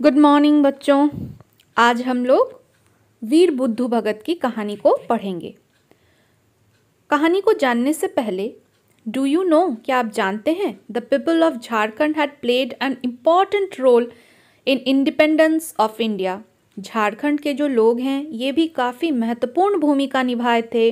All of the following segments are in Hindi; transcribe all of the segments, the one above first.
गुड मॉर्निंग बच्चों। आज हम लोग वीर बुद्धू भगत की कहानी को पढ़ेंगे। कहानी को जानने से पहले डू यू नो क्या आप जानते हैं the people of Jharkhand had played an important role in independence of India Jharkhand के जो लोग हैं, ये भी काफ़ी महत्वपूर्ण भूमिका निभाए थे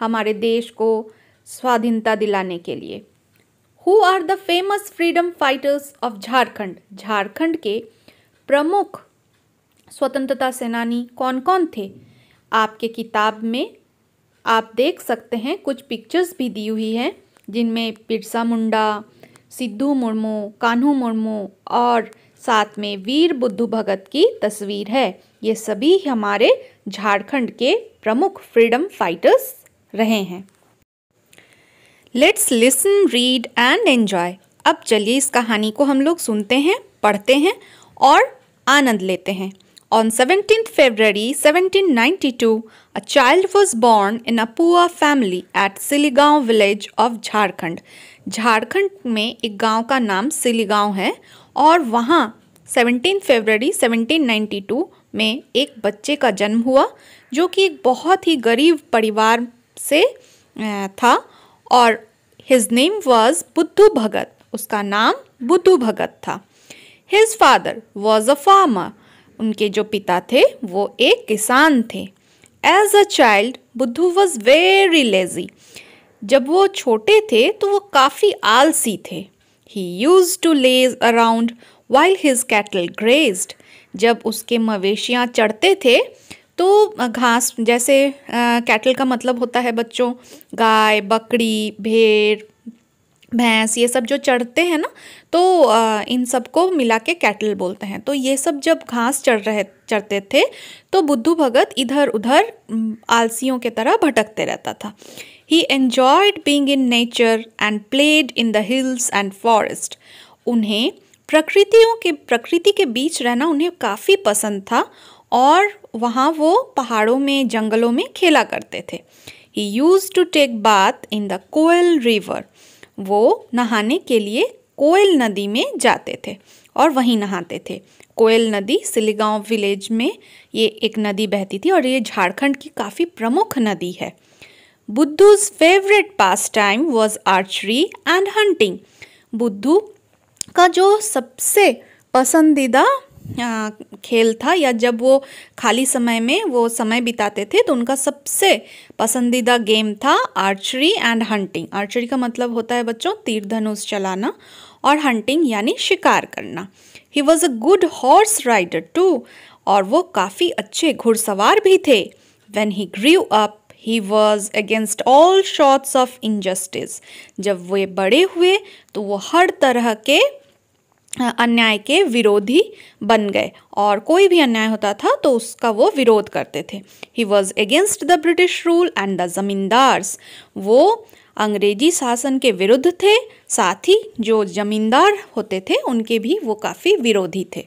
हमारे देश को स्वाधीनता दिलाने के लिए। Who are the famous freedom fighters of Jharkhand Jharkhand के प्रमुख स्वतंत्रता सेनानी कौन कौन थे? आपके किताब में आप देख सकते हैं, कुछ पिक्चर्स भी दी हुई हैं, जिनमें बिरसा मुंडा, सिद्धू मुर्मू, कान्हू मुर्मू और साथ में वीर बुद्धू भगत की तस्वीर है। ये सभी हमारे झारखंड के प्रमुख फ्रीडम फाइटर्स रहे हैं। Let's listen read and enjoy अब चलिए इस कहानी को हम लोग सुनते हैं, पढ़ते हैं और आनंद लेते हैं। On 17th February 1792, a child was born in a poor family at Siligaon village of Jharkhand. Jharkhand में एक गाँव का नाम सिलीगांव है और वहाँ 17 फरवरी 1792 में एक बच्चे का जन्म हुआ जो कि एक बहुत ही गरीब परिवार से था और हिज नेम वॉज़ बुद्धू भगत उसका नाम बुद्धू भगत था। His father was a farmer उनके जो पिता थे, वो एक किसान थे। As a child Buddhu was very lazy जब वो छोटे थे तो वो काफ़ी आलसी थे। He used to laze around while his cattle grazed जब उसके मवेशियाँ चढ़ते थे तो घास, जैसे कैटल का मतलब होता है बच्चों, गाय, बकरी, भेड़ भैंस, ये सब जो चढ़ते हैं ना तो इन सबको मिला के कैटल बोलते हैं। तो ये सब जब घास चढ़ रहे, चढ़ते थे तो बुद्धू भगत इधर उधर आलसियों के तरह भटकते रहता था। He enjoyed being in nature and played in the hills and forest उन्हें प्रकृतियों के, प्रकृति के बीच रहना उन्हें काफ़ी पसंद था और वहाँ वो पहाड़ों में, जंगलों में खेला करते थे। He used to take bath in the Koel river वो नहाने के लिए कोयल नदी में जाते थे और वहीं नहाते थे। कोयल नदी सिलीगांव विलेज में ये एक नदी बहती थी और ये झारखंड की काफ़ी प्रमुख नदी है। Buddhu's favourite pastime was archery and hunting. Buddhu का जो सबसे पसंदीदा खेल था या जब वो खाली समय में वो समय बिताते थे तो उनका सबसे पसंदीदा गेम था आर्चरी एंड हंटिंग। आर्चरी का मतलब होता है बच्चों तीर धनुष चलाना और हंटिंग यानी शिकार करना। He was a good horse rider too और वो काफ़ी अच्छे घुड़सवार भी थे। When he grew up he was against all sorts of injustice जब वे बड़े हुए तो वो हर तरह के अन्याय के विरोधी बन गए। और कोई भी अन्याय होता था तो उसका वो विरोध करते थे। He was against the British rule and the zamindars वो अंग्रेज़ी शासन के विरुद्ध थे, साथ ही जो जमींदार होते थे, उनके भी वो काफ़ी विरोधी थे।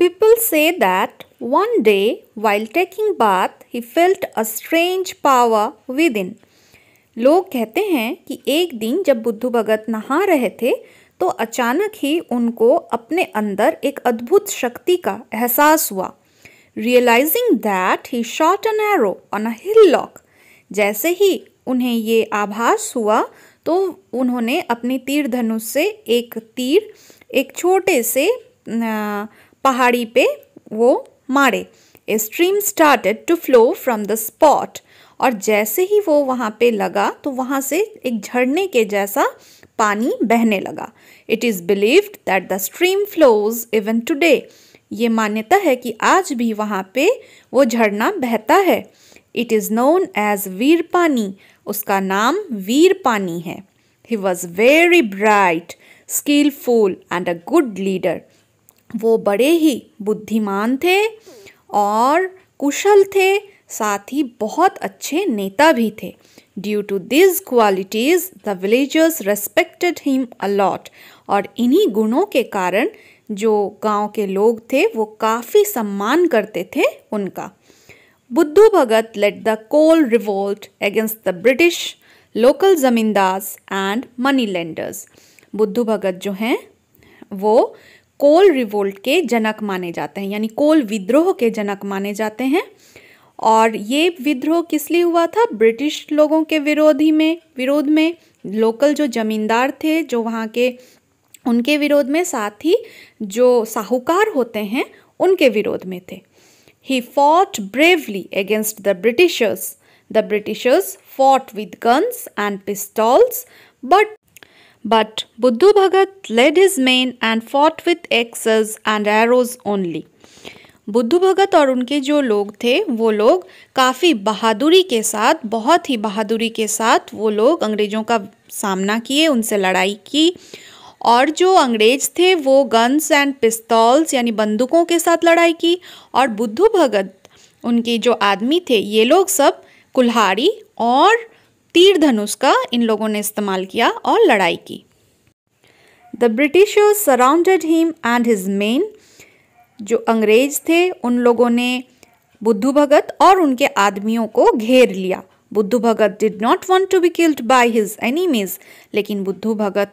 People say that one day while taking bath he felt a strange power within लोग कहते हैं कि एक दिन जब बुद्धू भगत नहा रहे थे तो अचानक ही उनको अपने अंदर एक अद्भुत शक्ति का एहसास हुआ। Realising that he shot an arrow on a hillock जैसे ही उन्हें ये आभास हुआ तो उन्होंने अपनी तीर धनुष से एक तीर एक छोटे से पहाड़ी पे वो मारे। A stream started to flow from the spot और जैसे ही वो वहाँ पे लगा तो वहाँ से एक झरने के जैसा पानी बहने लगा। It is believed that the stream flows even today ये मान्यता है कि आज भी वहाँ पे वो झरना बहता है। It is known as Veer Pani उसका नाम वीर पानी है। He was very bright skilful and a good leader वो बड़े ही बुद्धिमान थे और कुशल थे, साथ ही बहुत अच्छे नेता भी थे। Due to this qualities the villagers respected him a lot और इन्हीं गुणों के कारण जो गाँव के लोग थे, वो काफ़ी सम्मान करते थे उनका। Buddhu Bhagat led the Kol revolt against the British local zamindars and money lenders Buddhu Bhagat जो हैं, वो कोल रिवोल्ट के जनक माने जाते हैं, यानी कोल विद्रोह के जनक माने जाते हैं। और ये विद्रोह किस लिए हुआ था? ब्रिटिश लोगों के विरोधी में, विरोध में लोकल जो जमींदार थे, जो वहाँ के, उनके विरोध में, साथ ही जो साहूकार होते हैं, उनके विरोध में थे। He fought bravely against the Britishers the Britishers fought with guns and pistols but but Buddhu Bhagat led his men and fought with axes and arrows only Buddhu Bhagat और उनके जो लोग थे, वो लोग काफ़ी बहादुरी के साथ, बहुत ही बहादुरी के साथ वो लोग अंग्रेज़ों का सामना किए, उनसे लड़ाई की। और जो अंग्रेज़ थे, वो गन्स एंड पिस्तौल्स यानी बंदूकों के साथ लड़ाई की। और बुद्धू भगत, उनके जो आदमी थे, ये लोग सब कुल्हाड़ी और तीर धनुष का इन लोगों ने इस्तेमाल किया और लड़ाई की। The Britishers surrounded him and his men जो अंग्रेज़ थे, उन लोगों ने बुद्धू भगत और उनके आदमियों को घेर लिया। Buddhu Bhagat did not want to be killed by his enemies लेकिन बुद्धू भगत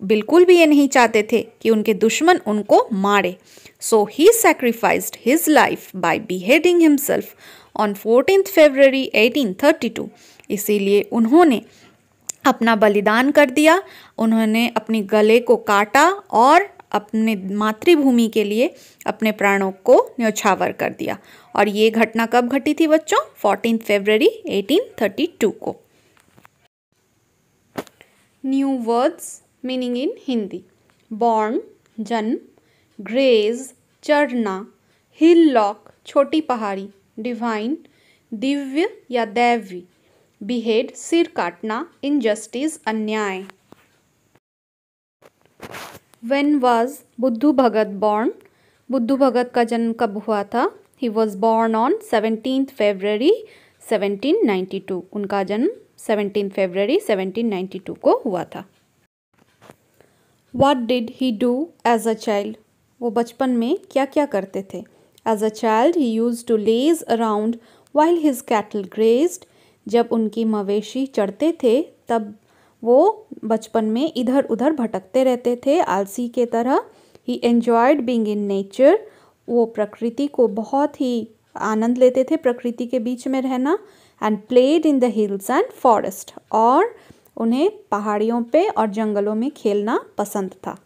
बिल्कुल भी ये नहीं चाहते थे कि उनके दुश्मन उनको मारे। So he sacrificed his life by beheading himself on fourteen February 1832 इसीलिए उन्होंने अपना बलिदान कर दिया, उन्होंने अपनी गले को काटा और अपने मातृभूमि के लिए अपने प्राणों को न्यौछावर कर दिया। और ये घटना कब घटी थी बच्चों? फोर्टीन फेबररी 1832 को। New words meaning in Hindi born जन्म ग्रेज चढ़ना हिल लॉक छोटी पहाड़ी डिवाइन दिव्य या दैवी बिहेड सिर काटना इनजस्टिस अन्याय वेन वॉज़ बुद्धू भगत बॉर्न बुद्धू भगत का जन्म कब हुआ था? He was born on seventeen February 1792 उनका जन्म सेवनटीन फेबररी 1792 को हुआ था। What did he do as a child वो बचपन में क्या क्या करते थे? As a child he used to laze around while his cattle grazed जब उनकी मवेशी चढ़ते थे, तब वो बचपन में इधर उधर भटकते रहते थे। आलसी के तरह ही एन्जॉयड बींग इन नेचर वो प्रकृति को बहुत ही आनंद लेते थे प्रकृति के बीच में रहना and played in the hills and forest और उन्हें पहाड़ियों पे और जंगलों में खेलना पसंद था।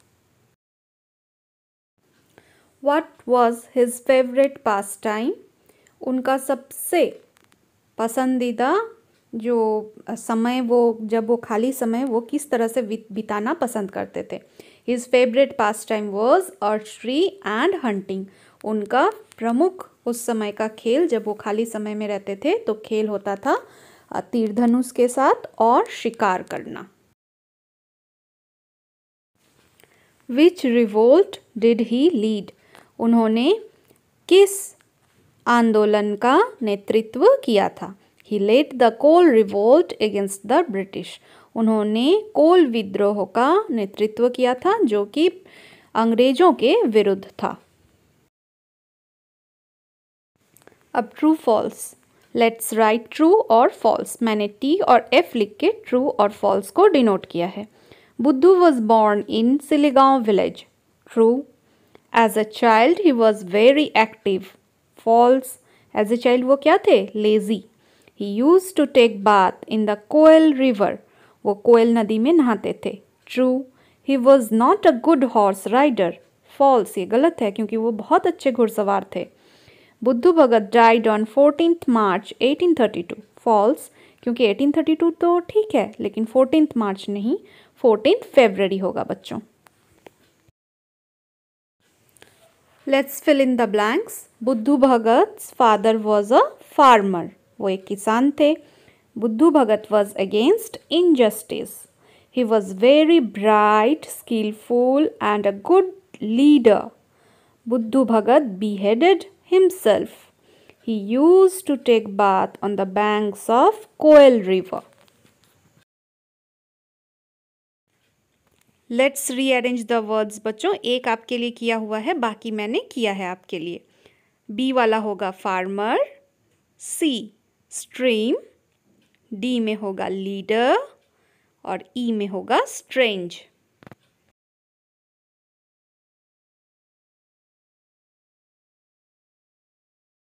What was his favourite pastime उनका सबसे पसंदीदा जो समय वो, जब वो खाली समय वो किस तरह से बिताना पसंद करते थे। His favourite pastime was archery and hunting उनका प्रमुख उस समय का खेल, जब वो खाली समय में रहते थे तो खेल होता था तीर धनुष के साथ और शिकार करना। Which revolt did he lead उन्होंने किस आंदोलन का नेतृत्व किया था? He led the Kol revolt against the British उन्होंने कोल विद्रोह का नेतृत्व किया था, जो कि अंग्रेज़ों के विरुद्ध था। अब true false let's write true और फॉल्स मैंने टी और एफ़ लिख के ट्रू और फॉल्स को डिनोट किया है। Buddhu was born in Silligaon village true as a child he was very active false as a child वो क्या थे? Lazy he used to take bath in the Koel river वो कोयल नदी में नहाते थे। True he was not a good horse rider false ये गलत है, क्योंकि वो बहुत अच्छे घुड़सवार थे। Buddhu Bhagat died on fourteen March 1832 false क्योंकि 1832 तो ठीक है, लेकिन फोर्टीन मार्च नहीं फोर्टीन फेबररी होगा बच्चों। Let's fill in the blanks Buddhu Bhagat father was a farmer वो एक किसान थे। Buddhu Bhagat was against injustice he was very bright skilful and a good leader Buddhu Bhagat beheaded himself. He used to take bath on the banks of Koel River. Let's rearrange the words बच्चों। एक आपके लिए किया हुआ है, बाकी मैंने किया है आपके लिए। बी वाला होगा फार्मर सी स्ट्रीम डी में होगा लीडर और ई e में होगा स्ट्रेंज।